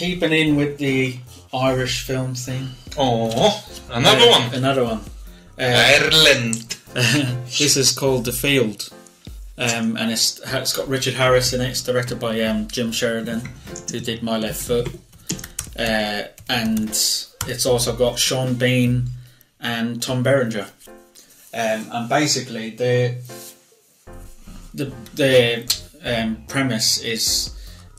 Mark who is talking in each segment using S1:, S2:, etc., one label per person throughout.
S1: keeping in with the Irish film theme.
S2: Oh, another
S1: Uh,
S2: one.
S1: Another one. Uh,
S2: Ireland.
S1: this is called The Field, um, and it's it's got Richard Harris in it. It's directed by um, Jim Sheridan, who did My Left Foot, uh, and it's also got Sean Bean and Tom Berenger. Um, and basically, the the the um, premise is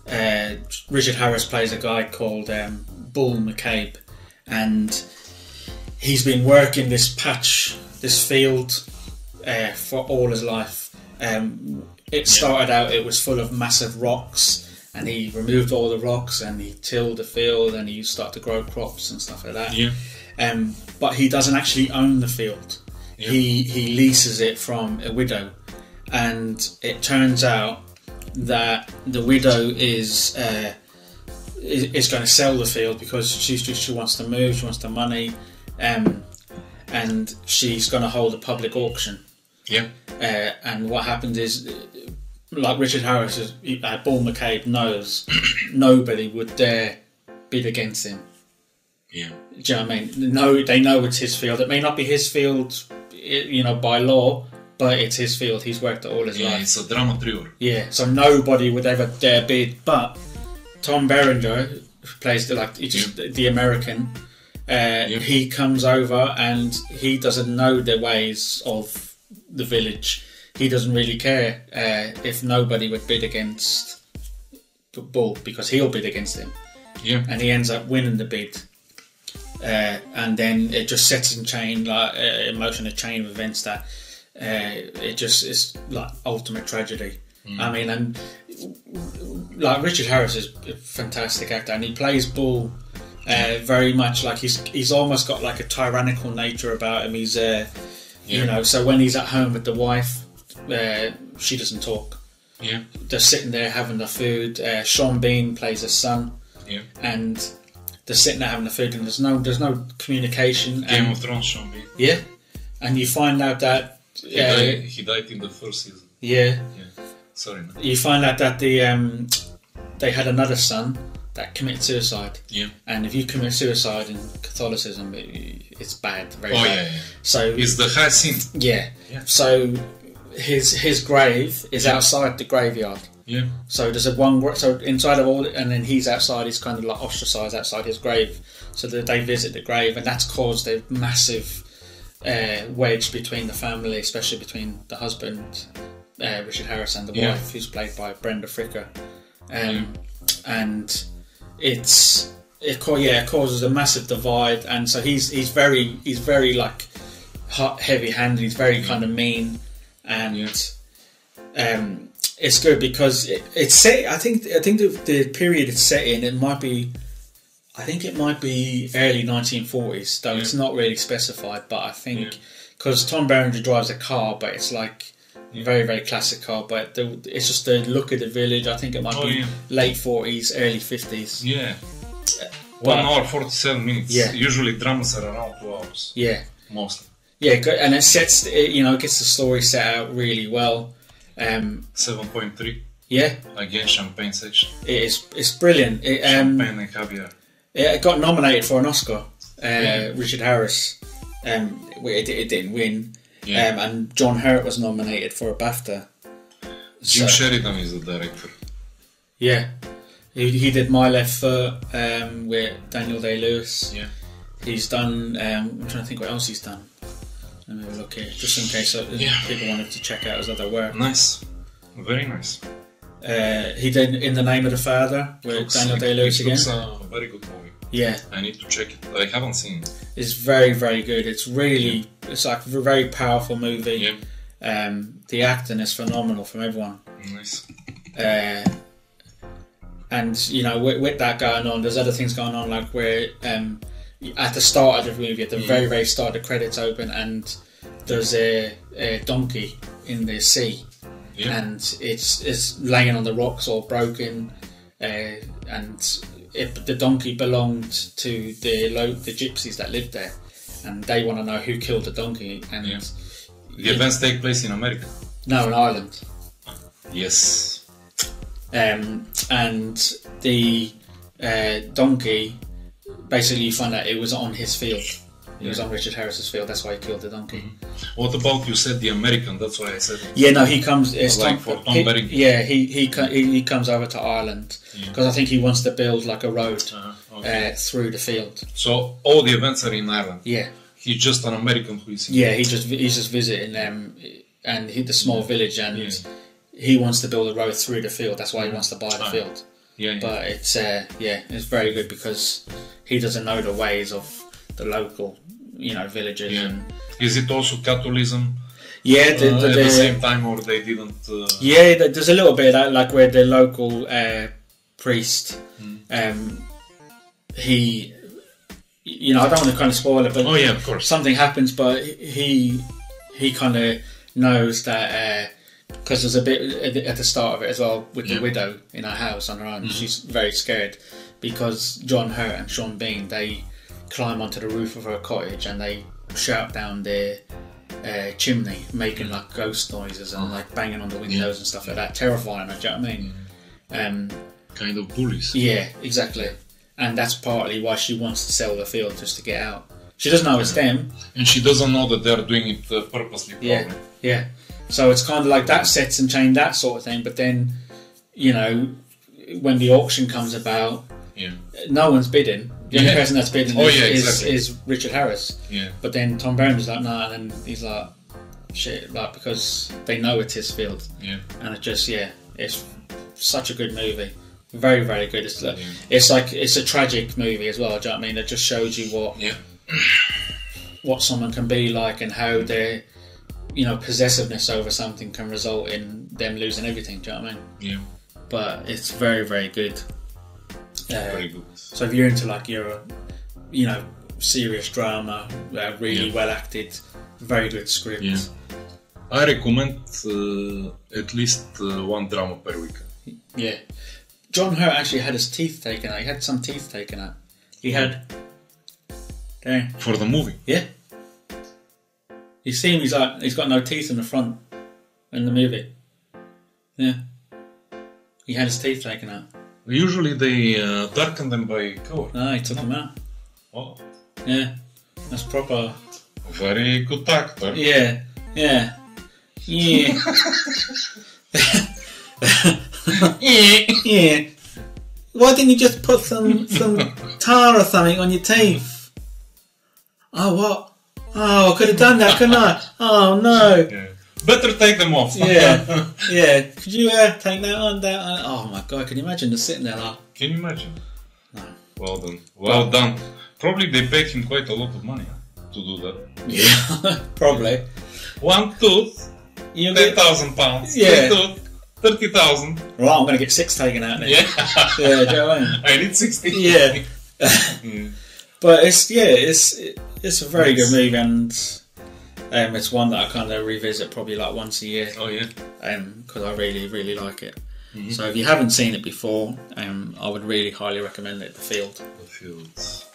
S1: uh, Richard Harris plays a guy called um, Bull McCabe, and he's been working this patch, this field, uh, for all his life. Um, it started out; it was full of massive rocks, and he removed all the rocks and he tilled the field and he started to grow crops and stuff like that.
S2: Yeah.
S1: Um, but he doesn't actually own the field. He he leases it from a widow, and it turns out that the widow is uh, is, is going to sell the field because she's just she wants to move, she wants the money, um, and she's going to hold a public auction.
S2: Yeah.
S1: Uh, and what happens is, uh, like Richard Harris, is- uh, Bull McCabe knows nobody would dare bid against him.
S2: Yeah.
S1: Do you know what I mean? No, they know it's his field. It may not be his field, you know, by law, but it's his field. He's worked it all his
S2: Yeah,
S1: life.
S2: it's a dramaturg.
S1: Yeah, so nobody would ever dare bid. But Tom Berenger, plays the like just the American, uh, he comes over and he doesn't know the ways of the village. He doesn't really care uh, if nobody would bid against the Bull because he'll bid against him
S2: Yeah.
S1: and he ends up winning the bid. Uh, and then it just sets in chain like uh, in motion a chain of events that uh, it just is like ultimate tragedy. I mean, and like Richard Harris is a fantastic actor, and he plays Bull uh, very much like he's he's almost got like a tyrannical nature about him. He's uh, you
S2: Yeah.
S1: know, so when he's at home with the wife, uh, she doesn't talk.
S2: Yeah.
S1: They're sitting there having the food. Uh, Sean Bean plays his son
S2: Yeah.
S1: and they're sitting there having the food, and there's no there's no communication.
S2: Game
S1: and,
S2: of Thrones, Sean Bean.
S1: yeah, and you find out that
S2: He,
S1: uh,
S2: died, he died in the first season.
S1: yeah, yeah.
S2: Sorry. man.
S1: you find out that the um, they had another son that committed suicide,
S2: Yeah.
S1: and if you commit suicide in Catholicism, it, it's bad, very
S2: Oh,
S1: bad.
S2: yeah, yeah.
S1: So
S2: It's the high scene.
S1: yeah,
S2: Yeah.
S1: so his his grave is outside the graveyard.
S2: Yeah.
S1: So there's a one so inside of all, and then he's outside. He's kind of like ostracized outside his grave. So that they visit the grave, and that's caused a massive uh, wedge between the family, especially between the husband, uh, Richard Harris, and the
S2: Yeah.
S1: wife, who's played by Brenda Fricker. Um, And it's it ca- yeah it causes a massive divide, and so he's he's very he's very like heavy handed. He's very kind of mean, and um, it's good because it, it's set. I think I think the, the period it's set in it might be. I think it might be early 1940s, though it's not really specified. But I think because Tom Berenger drives a car, but it's like a very very classic car. But the, it's just the look of the village. I think it might
S2: Oh,
S1: be
S2: yeah.
S1: late 40s, early 50s.
S2: Yeah.
S1: But-
S2: One hour, 47 minutes.
S1: Yeah.
S2: Usually dramas are around two hours.
S1: Yeah,
S2: Mostly.
S1: yeah, good. and it sets it, you know it gets the story set out really well. Um,
S2: 7.3.
S1: yeah,
S2: Again, champagne section.
S1: it is. It's brilliant. It, um,
S2: Champagne and caviar.
S1: It got nominated for an Oscar. Uh,
S2: Really?
S1: Richard Harris. Um, it, it didn't win.
S2: Yeah.
S1: Um, and John Hurt was nominated for a BAFTA.
S2: Jim
S1: So-
S2: Sheridan is the director.
S1: Yeah. He, he did My Left Foot um, with Daniel Day Lewis.
S2: Yeah.
S1: He's done. Um, I'm trying to think what else he's done. Let me look here, just in case uh,
S2: Yeah.
S1: people wanted to check out his other work.
S2: Nice. Very nice.
S1: Uh, he did In the Name of the Father with
S2: Looks
S1: Daniel Day Lewis again.
S2: looks a very good movie.
S1: Yeah.
S2: I need to check it. I haven't seen it.
S1: It's very, very good. It's really, it's like a very powerful movie.
S2: Yeah.
S1: Um, the acting is phenomenal from everyone.
S2: Nice.
S1: Uh, and you know, with, with that going on, there's other things going on, like where um, at the start of the movie, at the very, very start, the credits open, and there's a, a donkey in the sea,
S2: Yeah.
S1: and it's it's laying on the rocks all broken, uh, and it, the donkey belonged to the lo- the gypsies that lived there, and they want to know who killed the donkey, and
S2: Yeah. The events take place in America.
S1: no, in Ireland.
S2: Yes.
S1: um, and the uh, donkey, basically you find out it was on his field. It was on Richard Harris's field. That's why he killed the donkey.
S2: What about you said the American? That's why I said.
S1: Yeah, no, he comes. It's
S2: Like
S1: Tom,
S2: for Tom
S1: he- Yeah, he he, he he comes over to Ireland because I think he wants to build like a road
S2: Uh-huh, okay.
S1: uh, through the field.
S2: so all the events are in Ireland.
S1: Yeah,
S2: He's just an American who is.
S1: yeah. He just he's just visiting them and he, the small village, and
S2: Yeah.
S1: he wants to build a road through the field. That's why he wants to buy the field.
S2: Yeah, yeah.
S1: But it's uh, yeah, it's very good because he doesn't know the ways of the local, you know, villages
S2: Yeah.
S1: and
S2: Is it also Catholicism
S1: yeah, the,
S2: uh, at
S1: the-
S2: the same time, or they didn't? Uh,
S1: Yeah, there's a little bit that, like where the local uh, priest,
S2: Hmm.
S1: um, he, you know, I don't want to kind of spoil it, but
S2: Oh yeah, of course.
S1: something happens, but he he kind of knows that because there's a bit at the, start of it as well with
S2: Yeah.
S1: the widow in her house on her own. She's very scared because John Hurt and Sean Bean they climb onto the roof of her cottage and they shout down their uh, chimney, making like ghost noises and like banging on the windows and stuff like that, terrifying her. Do you know what I mean? Um,
S2: Kind of bullies.
S1: yeah, exactly. And that's partly why she wants to sell the field just to get out. She doesn't know it's them.
S2: And she doesn't know that they're doing it uh, purposely.
S1: Yeah, yeah. So it's kind of like that sets and chain that sort of thing. But then, you know, when the auction comes about,
S2: Yeah.
S1: no one's bidding. The only person that's bidding
S2: Oh,
S1: is,
S2: yeah,
S1: is,
S2: exactly.
S1: is Richard Harris.
S2: Yeah.
S1: But then Tom Berenger is like, nah, and then he's like, shit, like because they know it's his field,
S2: Yeah.
S1: and it just yeah, it's such a good movie. Very, very good. It's, like
S2: Yeah.
S1: it's like it's a tragic movie as well. Do you know what I mean? It just shows you what
S2: Yeah.
S1: what someone can be like and how their you know possessiveness over something can result in them losing everything. Do you know what I mean?
S2: Yeah.
S1: But it's very very good. Uh, so if you're into like your you know serious drama, uh, really
S2: Yeah.
S1: well acted, very good script.
S2: Yeah. I recommend uh, at least uh, one drama per week.
S1: Yeah. John Hurt actually had his teeth taken out. He had some teeth taken out. He had. There.
S2: For the movie.
S1: Yeah. You see him, he's like, he's got no teeth in the front in the movie. Yeah. He had his teeth taken out.
S2: Usually they uh, darken them by color.
S1: No, he took them out.
S2: Oh,
S1: Yeah. That's proper.
S2: very good actor.
S1: Yeah. Yeah. Yeah. yeah. Why didn't you just put some some tar or something on your teeth? Oh what? Oh, I could have done that, couldn't I? Oh no.
S2: Yeah. Better take them off.
S1: Yeah, yeah. Could you uh, take that on, that on? Oh my god, can you imagine just sitting there like,
S2: Can you imagine?
S1: No.
S2: Well done. Well done. Probably they paid him quite a lot of money to do that.
S1: yeah, probably.
S2: One tooth,
S1: You
S2: ten thousand pounds.
S1: Yeah.
S2: Tooth, thirty thousand.
S1: right, I'm going to get six taken out then.
S2: Yeah.
S1: yeah, do you know what I mean?
S2: I need sixty.
S1: Yeah.
S2: Yeah.
S1: But it's yeah, it's it's a very
S2: Yes.
S1: good movie, and um, it's one that I kind of revisit probably like once a year
S2: Oh yeah.
S1: because I really really like it.
S2: Mm-hmm.
S1: So if you haven't seen it before, um, I would really highly recommend it. The Field.
S2: The fields.